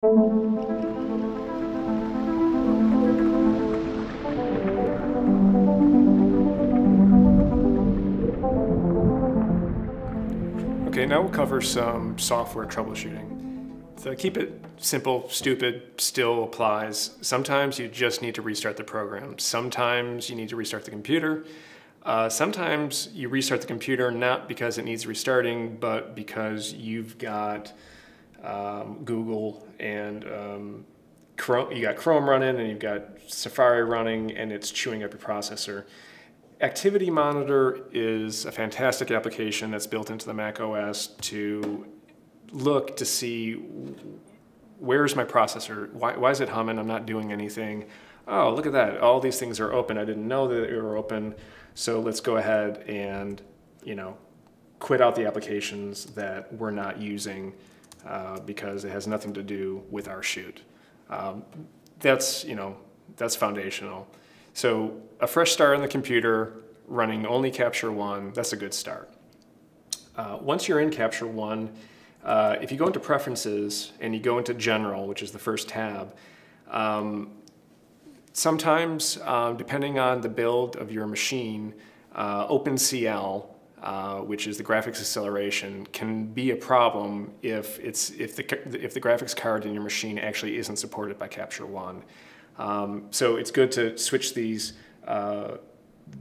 Okay, now we'll cover some software troubleshooting. To keep it simple, stupid still applies. Sometimes you just need to restart the program. Sometimes you need to restart the computer. Uh, sometimes you restart the computer not because it needs restarting, but because you've got um, Google and um, Chrome, you got Chrome running and you've got Safari running and it's chewing up your processor. Activity Monitor is a fantastic application that's built into the Mac OS to look to see where's my processor? Why, why is it humming? I'm not doing anything. Oh, look at that. All these things are open. I didn't know that they were open. So let's go ahead and, you know, quit out the applications that we're not using uh, because it has nothing to do with our shoot. Um, that's, you know, that's foundational. So a fresh start on the computer, running only Capture One, that's a good start. Uh, once you're in Capture One, uh, if you go into Preferences and you go into General, which is the first tab, um, sometimes, uh, depending on the build of your machine, uh, OpenCL, uh, which is the graphics acceleration, can be a problem if, it's, if, the, if the graphics card in your machine actually isn't supported by Capture One. Um, so it's good to switch these uh,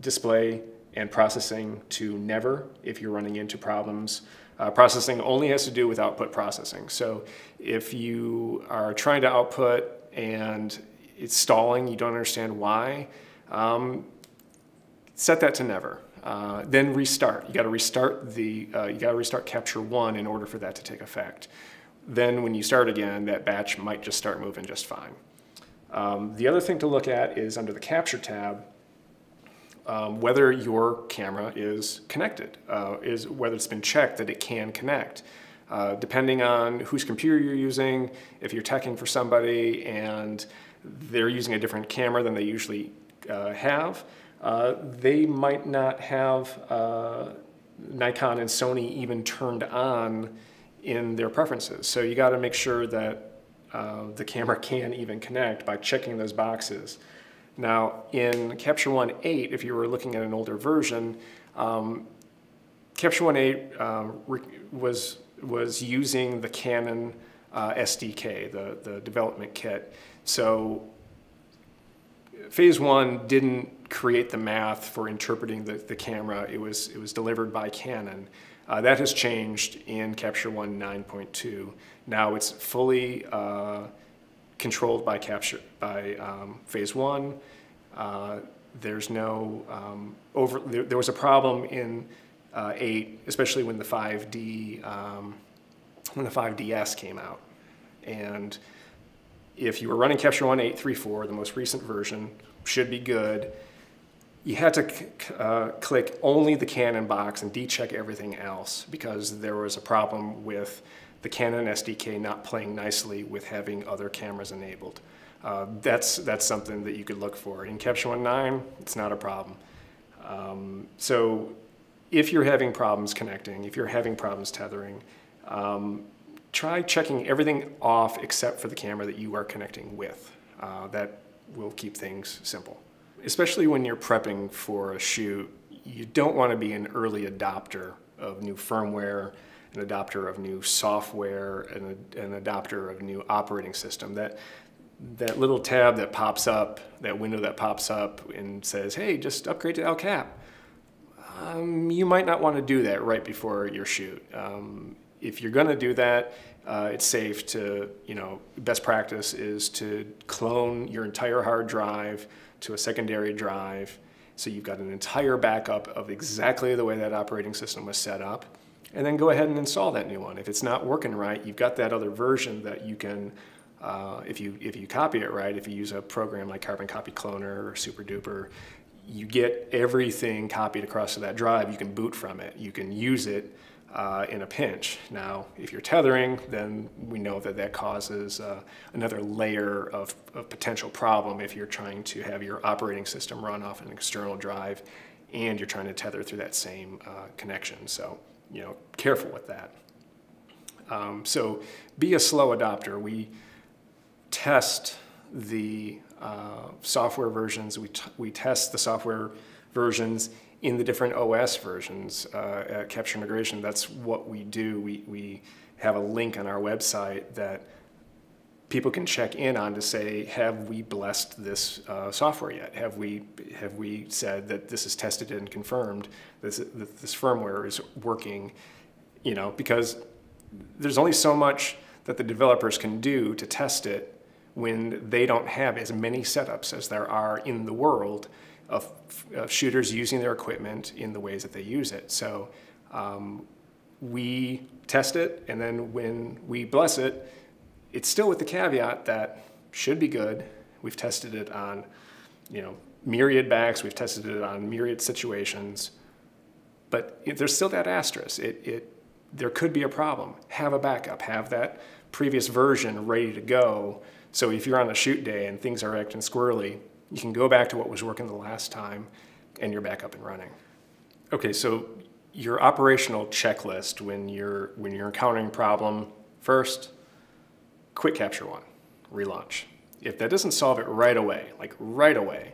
display and processing to never if you're running into problems. Uh, processing only has to do with output processing. So if you are trying to output and it's stalling, you don't understand why, um, set that to never. Uh, then restart. You got to restart the. Uh, you got to restart Capture One in order for that to take effect. Then when you start again, that batch might just start moving just fine. Um, the other thing to look at is under the Capture tab, um, whether your camera is connected, uh, is whether it's been checked that it can connect. Uh, depending on whose computer you're using, if you're teching for somebody and they're using a different camera than they usually uh, have, uh, they might not have uh, Nikon and Sony even turned on in their preferences. So you got to make sure that uh, the camera can even connect by checking those boxes. Now, in Capture One 8, if you were looking at an older version, um, Capture One 8 um, was, was using the Canon uh, SDK, the, the development kit. So phase one didn't create the math for interpreting the, the camera. It was, it was delivered by Canon. Uh, that has changed in Capture One 9.2. Now it's fully uh, controlled by Capture by um, Phase One. Uh, there's no um, over. There, there, was a problem in uh, eight, especially when the 5D um, when the 5DS came out, and if you were running Capture One 834, the most recent version should be good you had to uh, click only the Canon box and decheck everything else because there was a problem with the Canon SDK not playing nicely with having other cameras enabled. Uh, that's, that's something that you could look for. In Capture One 9, it's not a problem. Um, so if you're having problems connecting, if you're having problems tethering, um, try checking everything off except for the camera that you are connecting with. Uh, that will keep things simple especially when you're prepping for a shoot, you don't want to be an early adopter of new firmware, an adopter of new software, and an adopter of new operating system. That that little tab that pops up, that window that pops up and says, "Hey, just upgrade to El Cap." Um, you might not want to do that right before your shoot. Um, if you're going to do that, uh, it's safe to, you know, best practice is to clone your entire hard drive to a secondary drive. So you've got an entire backup of exactly the way that operating system was set up. And then go ahead and install that new one. If it's not working right, you've got that other version that you can, uh, if, you, if you copy it right, if you use a program like Carbon Copy Cloner or SuperDuper, you get everything copied across to that drive. You can boot from it. You can use it uh, in a pinch. Now, if you're tethering, then we know that that causes uh, another layer of, of, potential problem if you're trying to have your operating system run off an external drive and you're trying to tether through that same uh, connection. So, you know, careful with that. Um, so be a slow adopter. We, test the uh, software versions, we, we test the software versions in the different OS versions uh, at Capture Integration. That's what we do. We, we have a link on our website that people can check in on to say, have we blessed this uh, software yet? Have we, have we said that this is tested and confirmed, this, that this firmware is working, you know, because there's only so much that the developers can do to test it when they don't have as many setups as there are in the world of, of shooters using their equipment in the ways that they use it. So um, we test it, and then when we bless it, it's still with the caveat that should be good. We've tested it on, you know, myriad backs. We've tested it on myriad situations, but there's still that asterisk. It, it, there could be a problem. Have a backup. Have that previous version ready to go. So if you're on a shoot day and things are acting squirrely, you can go back to what was working the last time and you're back up and running. Okay, so your operational checklist when you're when you're encountering a problem, first, quick capture one, relaunch. If that doesn't solve it right away, like right away,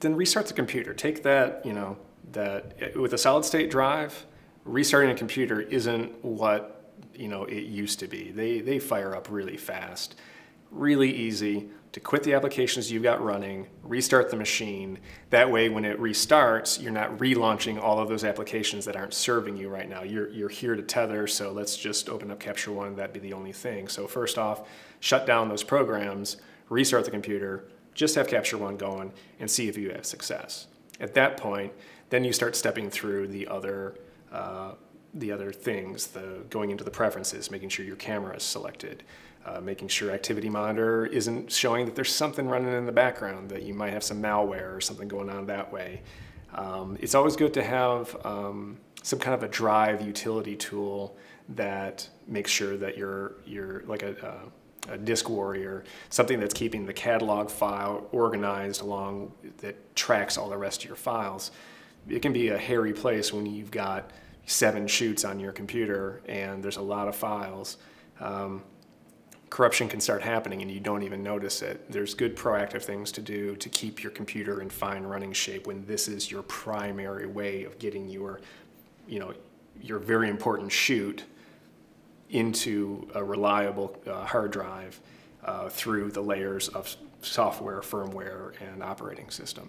then restart the computer. Take that, you know, that uh, with a solid state drive, restarting a computer isn't what you know it used to be. They they fire up really fast, really easy to quit the applications you've got running, restart the machine. That way, when it restarts, you're not relaunching all of those applications that aren't serving you right now. You're, you're here to tether, so let's just open up Capture One, that'd be the only thing. So first off, shut down those programs, restart the computer, just have Capture One going, and see if you have success. At that point, then you start stepping through the other uh, the other things, the going into the preferences, making sure your camera is selected, uh, making sure Activity Monitor isn't showing that there's something running in the background, that you might have some malware or something going on that way. Um, it's always good to have um, some kind of a drive utility tool that makes sure that you're, you're like a, a, a DiskWarrior, something that's keeping the catalog file organized along that tracks all the rest of your files. It can be a hairy place when you've got seven shoots on your computer and there's a lot of files. Um, corruption can start happening and you don't even notice it. There's good proactive things to do to keep your computer in fine running shape when this is your primary way of getting your, you know, your very important shoot into a reliable uh, hard drive uh, through the layers of software, firmware, and operating system.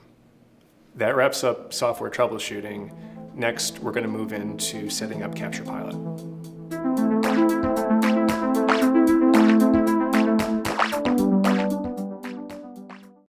That wraps up software troubleshooting. Next, we're going to move into setting up Capture Pilot.